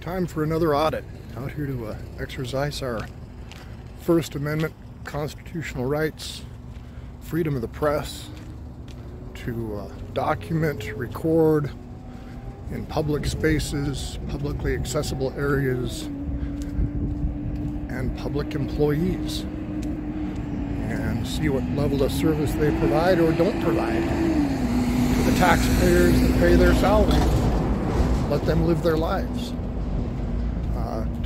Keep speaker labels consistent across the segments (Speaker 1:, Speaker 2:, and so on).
Speaker 1: Time for another audit. Out here to uh, exercise our First Amendment constitutional rights, freedom of the press, to uh, document, record in public spaces, publicly accessible areas, and public employees. And see what level of service they provide or don't provide to the taxpayers that pay their salaries. Let them live their lives.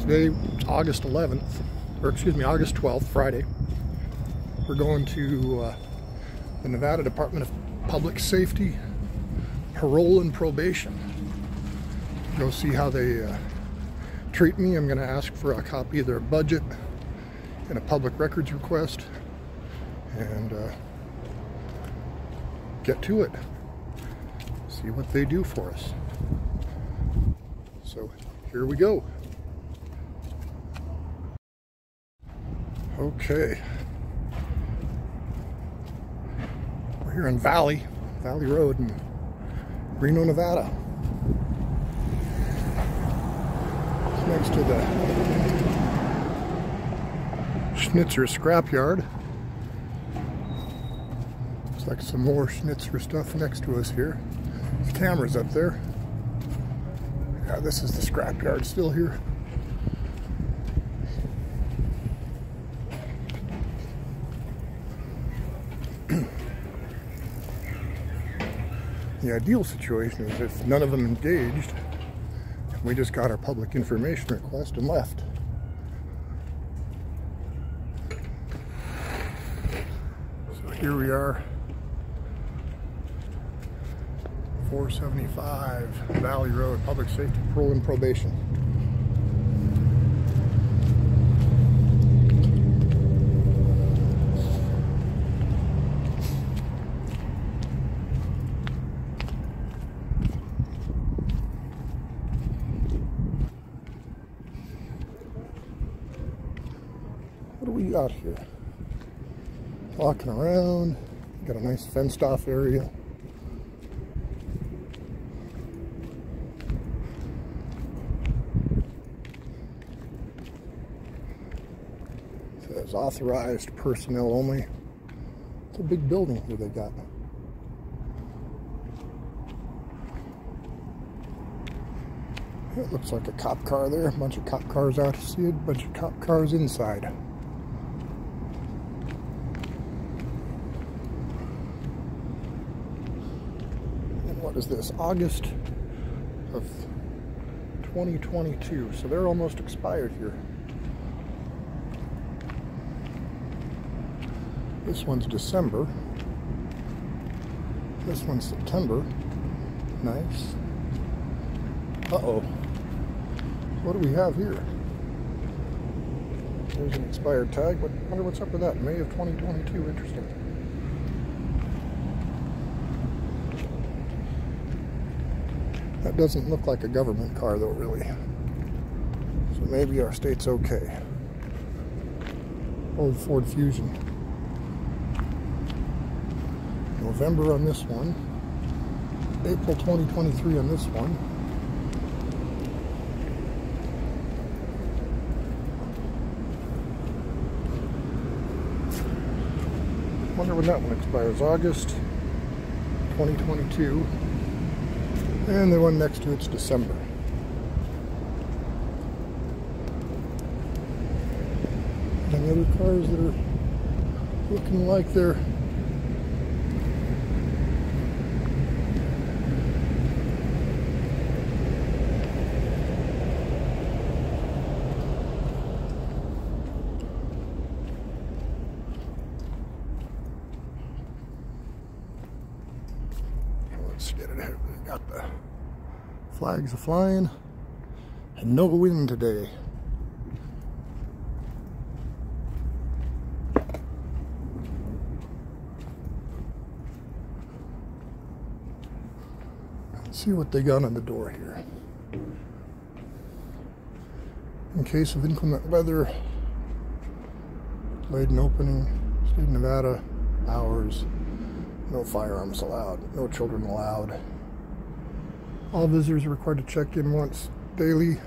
Speaker 1: Today, August 11th, or excuse me, August 12th, Friday. We're going to uh, the Nevada Department of Public Safety, Parole and Probation. Go see how they uh, treat me. I'm going to ask for a copy of their budget and a public records request and uh, get to it. See what they do for us. So here we go. Okay. We're here in Valley, Valley Road in Reno, Nevada. It's next to the Schnitzer Scrapyard. Looks like some more Schnitzer stuff next to us here. The cameras up there. Yeah, this is the scrapyard still here. The ideal situation is if none of them engaged, we just got our public information request and left. So here we are, 475 Valley Road, Public Safety, Parole and Probation. Do here? Walking around, got a nice fenced off area. Says authorized personnel only. It's a big building here they got. It looks like a cop car there. A bunch of cop cars out see. A bunch of cop cars inside. And what is this? August of 2022. So they're almost expired here. This one's December. This one's September. Nice. Uh-oh. What do we have here? There's an expired tag. What, wonder what's up with that. May of 2022. Interesting. That doesn't look like a government car though, really. So maybe our state's okay. Old Ford Fusion. November on this one. April 2023 on this one. Wonder when that one expires. August 2022. And the one next to it's December. Any other cars that are looking like they're Let's get it out. We got the flags a flying and no wind today. Let's see what they got on the door here. In case of inclement weather, delayed in opening, state of Nevada, hours, no firearms allowed. No children allowed. All visitors are required to check in once daily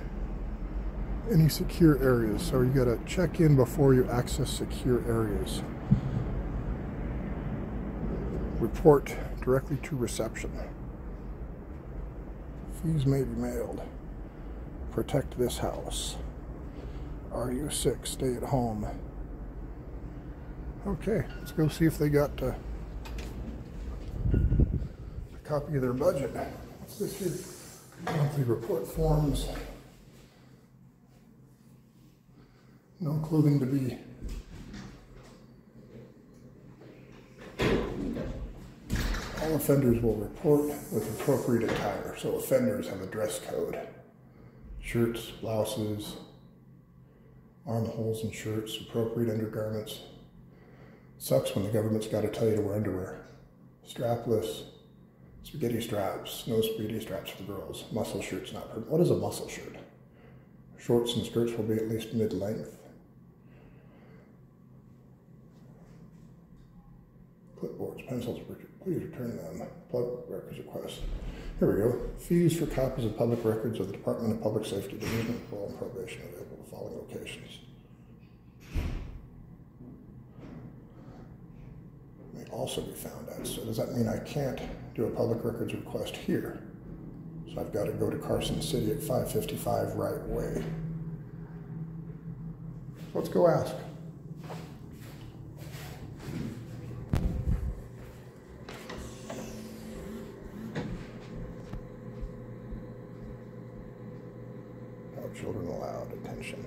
Speaker 1: any secure areas. So you got to check in before you access secure areas. Report directly to reception. Fees may be mailed. Protect this house. Are you sick? Stay at home. Okay, let's go see if they got uh, a copy of their budget. This here? Monthly report forms. No clothing to be all offenders will report with appropriate attire. So offenders have a dress code. Shirts, blouses, armholes and shirts, appropriate undergarments. Sucks when the government's got to tell you to wear underwear. Strapless, spaghetti straps, no spaghetti straps for the girls. Muscle shirts not permitted. What is a muscle shirt? Shorts and skirts will be at least mid-length. Clipboards, pencils, please return them. Public records request. Here we go. Fees for copies of public records of the Department of Public Safety Division of Parole and Probation available the following locations. May also be found at. So does that mean I can't do a public records request here? So I've got to go to Carson City at 555 Wright Way. Let's go ask. children allowed attention.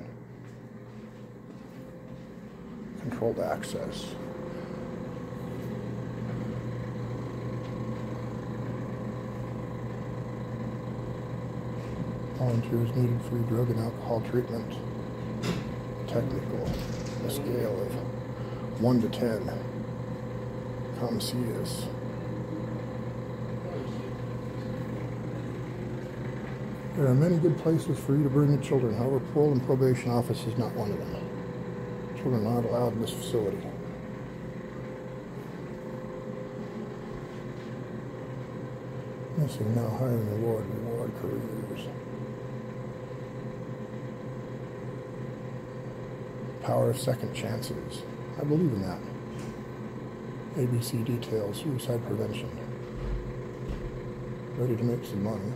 Speaker 1: Controlled access. Volunteers needed free drug and alcohol treatment. Technical. A scale of 1 to 10. Come see us. There are many good places for you to bring your children. However, parole and probation office is not one of them. Children are not allowed in this facility. Missing now hiring reward, reward careers. Power of second chances. I believe in that. ABC details, suicide prevention. Ready to make some money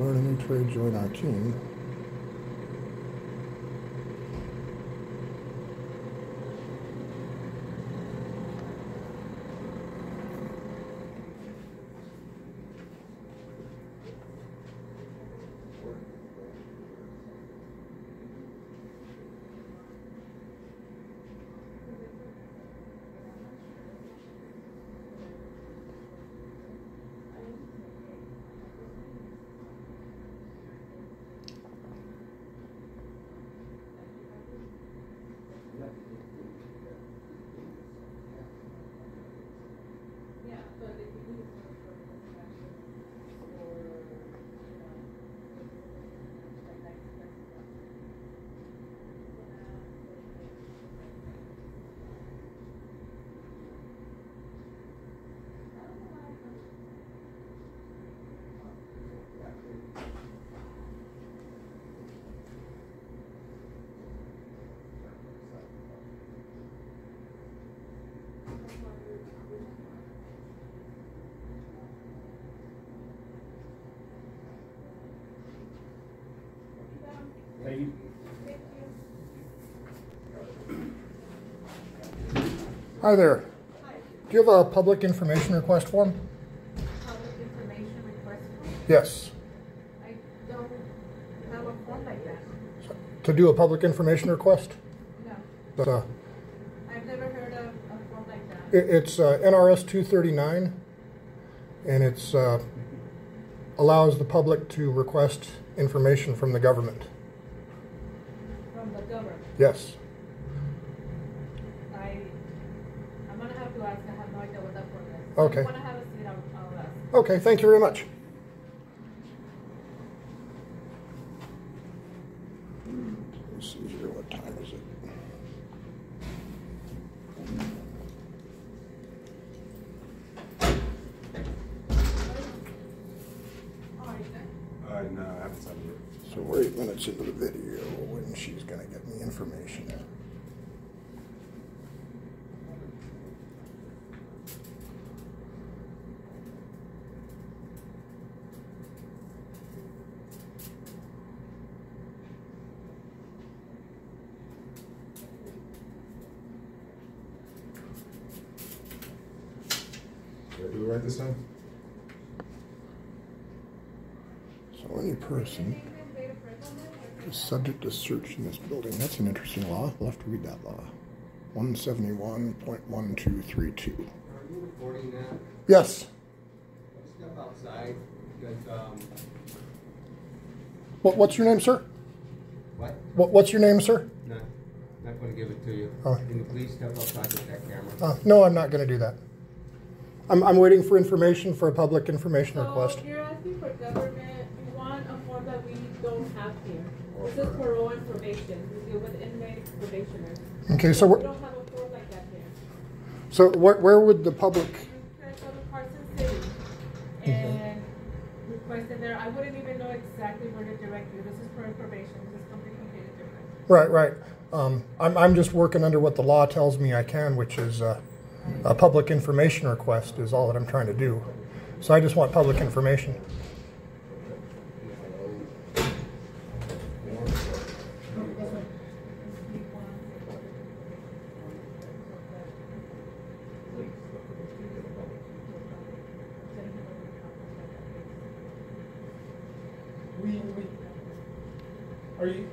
Speaker 1: learn a new trade, join our team. Hi there.
Speaker 2: Hi.
Speaker 1: Do you have a public information request form?
Speaker 2: Public information request form?
Speaker 1: Yes.
Speaker 2: I don't have a form like that.
Speaker 1: To do a public information request?
Speaker 2: No.
Speaker 1: But, uh,
Speaker 2: I've never heard of a form like that.
Speaker 1: it, it's uh, NRS 239, and it's uh, allows the public to request information from the government.
Speaker 2: From the government.
Speaker 1: Yes.
Speaker 2: I, I'm gonna have to ask, I have no idea what that form is.
Speaker 1: Okay.
Speaker 2: If you wanna have a seat, I'll, I'll ask.
Speaker 1: Okay, thank you very much. Let's see here, what time is it?
Speaker 2: Are you there?
Speaker 3: Uh, no, I haven't signed it.
Speaker 1: So we're eight minutes into the video and she's gonna get me information.
Speaker 3: Did I do it right this time?
Speaker 1: So any person is subject to search in this building. That's an interesting law. We'll have to read that law. One seventy-one point one two three two.
Speaker 4: Are you recording that?
Speaker 1: Yes.
Speaker 4: Step outside, because, um,
Speaker 1: What, what's your name, sir?
Speaker 4: what?
Speaker 1: What, what's your name, sir?
Speaker 4: Not, not gonna give it to you.
Speaker 1: Oh.
Speaker 4: Can you please step outside with that camera?
Speaker 1: Uh, no, I'm not gonna do that. I'm, I'm waiting for information for a public information request.
Speaker 2: So you're asking for government, you want a form that we don't have here. This is parole information, we deal with inmate probationers.
Speaker 1: Okay, so
Speaker 2: We don't have a form like that here.
Speaker 1: so where, where would the public,
Speaker 2: go to Carson City and request it there. I wouldn't even know exactly where to direct you. This is for information, this is something completely different.
Speaker 1: right, right. Um, I'm, I'm just working under what the law tells me I can, which is, uh, a public information request is all that I'm trying to do. So I just want public information.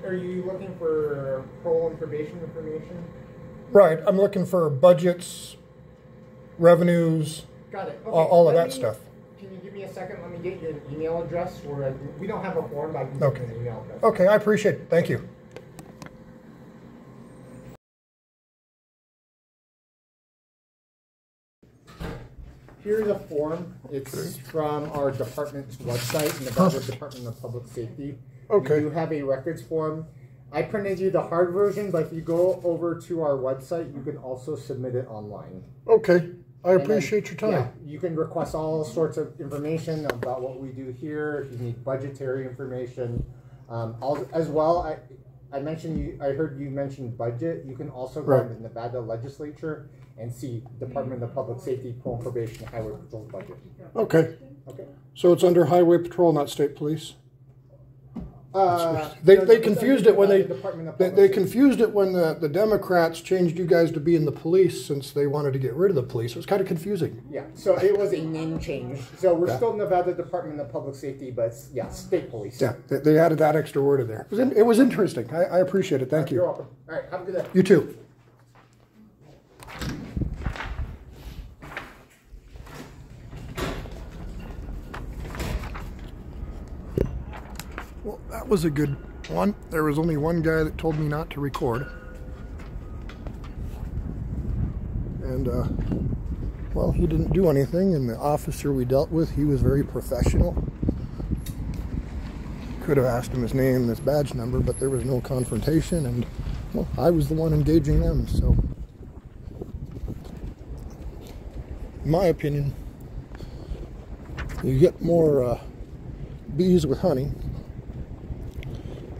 Speaker 5: Are you, looking for parole and probation information?
Speaker 1: Right, I'm looking for budgets, revenues,
Speaker 5: Got it. Okay.
Speaker 1: all, all of that
Speaker 5: me-
Speaker 1: stuff.
Speaker 5: Can you give me a second? Let me get your email address we don't have a form, but I can
Speaker 1: Okay.
Speaker 5: an email address.
Speaker 1: Okay, I appreciate it. Thank you.
Speaker 5: Here's a form. It's from our department's website, Nevada Department of Public Safety.
Speaker 1: Okay.
Speaker 5: We do have a records form. I printed you the hard version, but if you go over to our website, you can also submit it online.
Speaker 1: Okay, I
Speaker 5: And then-
Speaker 1: appreciate your
Speaker 5: Yeah,
Speaker 1: time.
Speaker 5: you can request all sorts of information about what we do here. If you need budgetary information, um, as well. I, I mentioned you. I heard you mention budget. You can also go
Speaker 1: Right.
Speaker 5: to the Nevada Legislature and see Department of Public Safety, Parole, Probation, Highway Patrol budget.
Speaker 1: Okay,
Speaker 5: Okay.
Speaker 1: so it's under Highway Patrol, not State Police?
Speaker 5: Uh,
Speaker 1: They, they confused it when they,
Speaker 5: Nevada Department of
Speaker 1: they, they confused it when the, the Democrats changed you guys to be in the police since they wanted to get rid of the police. It was kind of confusing.
Speaker 5: Yeah, so it was a name change. So we're
Speaker 1: Yeah.
Speaker 5: still Nevada Department of Public Safety, but it's, yeah, state police.
Speaker 1: Yeah, they, they added that extra word in there. It was, in, it was interesting. I, I appreciate it. Thank you.
Speaker 5: You're welcome. All right, have a good day.
Speaker 1: You too. Well, that was a good one. There was only one guy that told me not to record. And, uh, well, he didn't do anything, and the officer we dealt with, he was very professional. Could have asked him his name his badge number, but there was no confrontation, and, well, I was the one engaging them, so. In my opinion, you get more uh, bees with honey,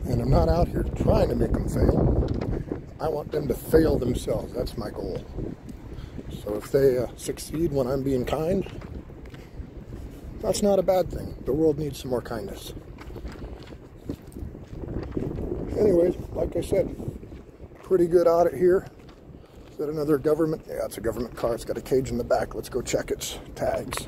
Speaker 1: and I'm not out here trying to make them fail. I want them to fail themselves. That's my goal. So if they uh, succeed when I'm being kind, that's not a bad thing. The world needs some more kindness. Anyways, like I said, pretty good audit here. Is that another government? Yeah, it's a government car. It's got a cage in the back. Let's go check its tags.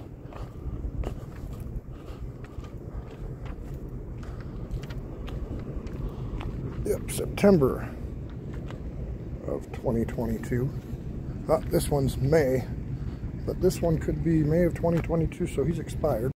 Speaker 1: September of 2022. Uh, this one's May, but this one could be May of 2022, so he's expired.